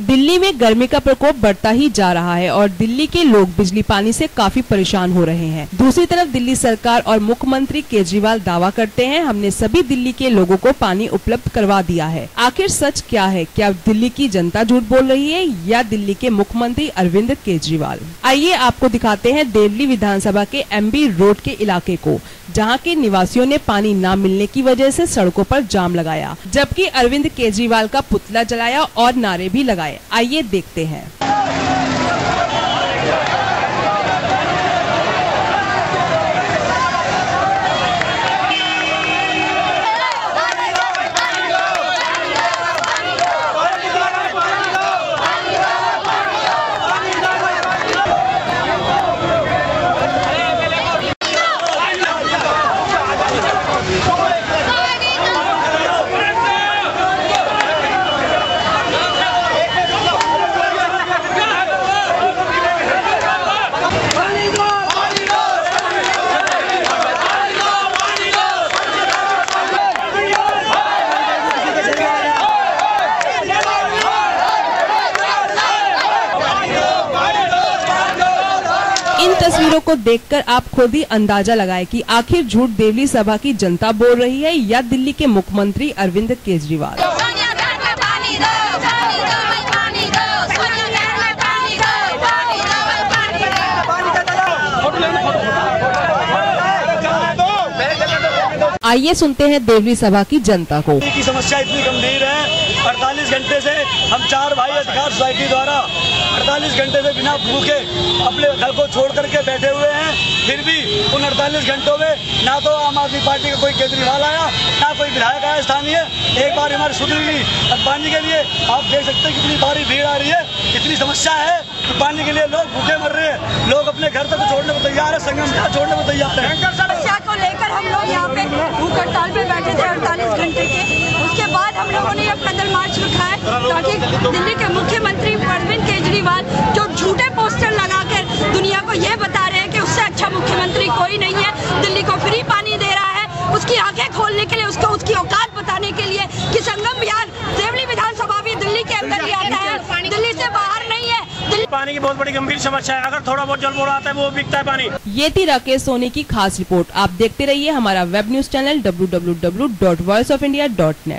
दिल्ली में गर्मी का प्रकोप बढ़ता ही जा रहा है और दिल्ली के लोग बिजली पानी से काफ़ी परेशान हो रहे हैं। दूसरी तरफ़ दिल्ली सरकार और मुख्यमंत्री केजरीवाल दावा करते हैं, हमने सभी दिल्ली के लोगों को पानी उपलब्ध करवा दिया है। आखिर सच क्या है? क्या दिल्ली की जनता झूठ बोल रही है या दिल्ली के मुख्यमंत्री अरविंद केजरीवाल? आइए आपको दिखाते हैं दिल्ली विधानसभा के एमबी रोड के इलाके को, जहाँ के निवासियों ने पानी न मिलने की वजह से सड़कों पर जाम लगाया, जबकि अरविंद केजरीवाल का पुतला जलाया और नारे भी लगाए। आइए देखते हैं। तस्वीरों को देखकर आप खुद ही अंदाज़ा लगाए कि आखिर झूठ देवली सभा की जनता बोल रही है या दिल्ली के मुख्यमंत्री अरविंद केजरीवाल? आइए सुनते हैं देवली सभा की जनता को। की समस्या इतनी गंभीर है। 48 घंटे से हम चार भाई अधिकार सोसाइटी द्वारा 48 घंटे से बिना भूखे अपने घर को छोड़ करके बैठे हुए हैं फिर भी उन 48 घंटों में ना तो आम आदमी पार्टी का कोई केजरीवाल आया ना कोई विधायक आया स्थानीय। एक बार हमारी सुधरी ली पानी के लिए आप देख सकते हैं कितनी भारी भीड़ आ रही है इतनी समस्या है कि पानी के लिए लोग भूखे मर रहे हैं। लोग अपने घर तक छोड़ने को तैयार है संगम छोड़ने को तैयार है। समस्या को लेकर हम लोग यहाँ पे भूख हड़ताल पे बैठे थे अड़तालीस घंटे के। उसके बाद हम लोगों ने ये पैदल मार्च रखा है ताकि दिल्ली के संगम बिहार देवली विधानसभा भी दिल्ली के अंदर ही आता है। दिल्ली से बाहर नहीं है। दिल्ली पानी की बहुत बड़ी गंभीर समस्या है। अगर थोड़ा बहुत जल बोरा आता है वो बिकता है पानी। ये थी राकेश सोनी की खास रिपोर्ट। आप देखते रहिए हमारा वेब न्यूज़ चैनल www.voiceofindia.net